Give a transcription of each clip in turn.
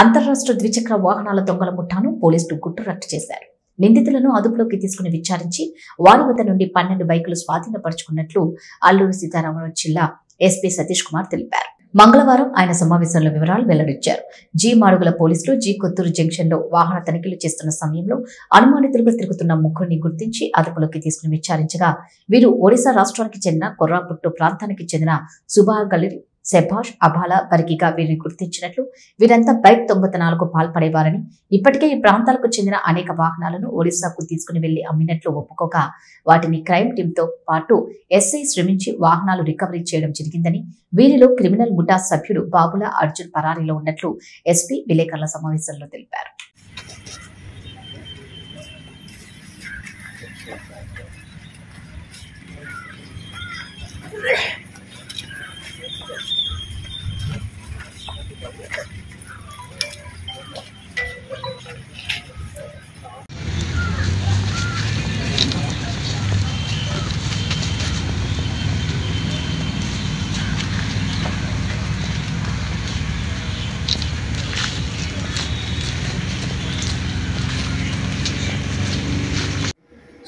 అంతర్రాష్ట్ర ద్విచక్ర వాహనాల దొంగల ముఠాను పోలీసులు గుట్టురట్టు చేశారు. నిందితులను అదుపులోకి తీసుకుని విచారించి వారి వద్ద నుండి పన్నెండు బైకులు స్వాధీనపరుచుకున్నట్లు అల్లూరు సీతారామరాజు జిల్లా ఎస్పీ సతీష్ కుమార్ తెలిపారు. మంగళవారం ఆయన సమావేశంలో వివరాలు వెల్లడించారు. జీ మాడుగుల పోలీసులు జీ కొత్తూరు జంక్షన్లో వాహన తనిఖీలు చేస్తున్న సమయంలో అనుమానితులుగా తిరుగుతున్న ముగ్గురిని గుర్తించి అదుపులోకి తీసుకుని విచారించగా వీరు ఒడిశా రాష్ట్రానికి చెందిన కొర్రాపుట్టు ప్రాంతానికి చెందిన సుభాగలి శభాష్ అబాలా అబాల బరికిగా వీరిని గుర్తించినట్లు వీరంతా బైక్ దొంగతనాలకు పాల్పడేవారని ఇప్పటికే ఈ ప్రాంతాలకు చెందిన అనేక వాహనాలను ఒడిశాకు తీసుకుని వెళ్ళి అమ్మినట్లు ఒప్పుకోగా వాటిని క్రైమ్ టీమ్తో పాటు ఎస్ఐ శ్రమించి వాహనాలు రికవరీ చేయడం జరిగిందని వీరిలో క్రిమినల్ ముఠా సభ్యుడు బాబుల అర్జున్ పరారీలో ఉన్నట్లు ఎస్పీ విలేకరుల సమావేశంలో తెలిపారు.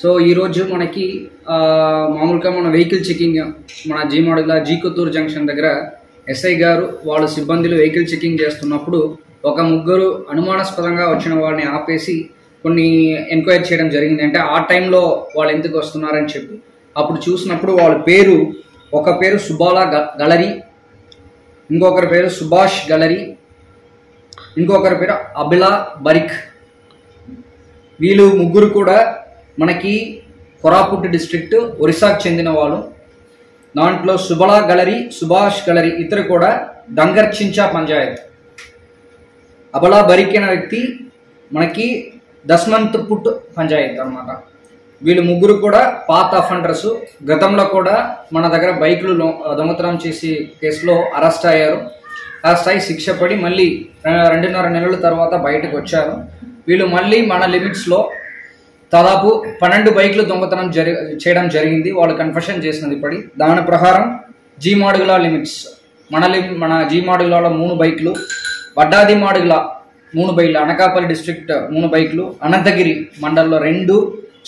సో ఈరోజు మనకి మామూలుగా మన వెహికల్ చెకింగ్ మన G model G Kothuru junction దగ్గర ఎస్ఐ గారు వాళ్ళ సిబ్బందిలు వెహికల్ చెకింగ్ చేస్తున్నప్పుడు ఒక ముగ్గురు అనుమానాస్పదంగా వచ్చిన వాళ్ళని ఆపేసి కొన్ని ఎంక్వైరీ చేయడం జరిగింది. అంటే ఆ టైంలో వాళ్ళు ఎందుకు వస్తున్నారని చెప్పి. అప్పుడు చూసినప్పుడు వాళ్ళ పేరు ఒక పేరు సుబాలా గ గలరీ ఇంకొకరి పేరు సుభాష్ గలరీ ఇంకొకరి పేరు అబిలా బరిక్. వీళ్ళు ముగ్గురు కూడా మనకి కొరాపుట్ డిస్ట్రిక్ట్ ఒరిస్సాకు చెందిన వాళ్ళు. దాంట్లో సుబలా గలరీ సుభాష్ గలరీ ఇతరు కూడా దంగర్చించా పంచాయత్ అబలా బరికిన వ్యక్తి మనకి దస్మంత్ పుట్ పంచాయత్ అనమాట వీళ్ళు ముగ్గురు కూడా పాత అఫెండర్స్ గతంలో కూడా మన దగ్గర బైకులు దొంగతనం చేసి కేసులో అరెస్ట్ అయ్యారు. అరెస్ట్ అయ్యి శిక్ష పడి మళ్ళీ రెండున్నర నెలల తర్వాత బయటకు వచ్చారు. వీళ్ళు మళ్ళీ మన లిమిట్స్లో దాదాపు పన్నెండు బైక్లు దొంగతనం జరి చేయడం జరిగింది. వాళ్ళు కన్ఫెషన్ చేసినది ఇప్పటి దాని ప్రకారం జీ మాడుగుల లిమిట్స్ మన లిమ్ మన జీ మాడుగులలో మూడు బైకులు వడ్డాది మాడుగుల మూడు బైక్లు అనకాపల్లి డిస్ట్రిక్ట్ మూడు బైకులు అనంతగిరి మండల్లో రెండు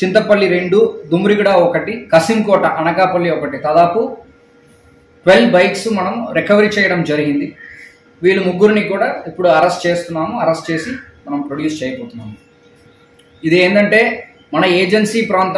చింతపల్లి రెండు దుమ్రిగడ ఒకటి కసింకోట అనకాపల్లి ఒకటి. దాదాపు ట్వెల్వ్ బైక్స్ మనం రికవరీ చేయడం జరిగింది. వీళ్ళు ముగ్గురిని కూడా ఇప్పుడు అరెస్ట్ చేస్తున్నాము. అరెస్ట్ చేసి మనం ప్రొడ్యూస్ చేయబోతున్నాము. ఇది ఏంటంటే మన ఏజెన్సీ ప్రాంతం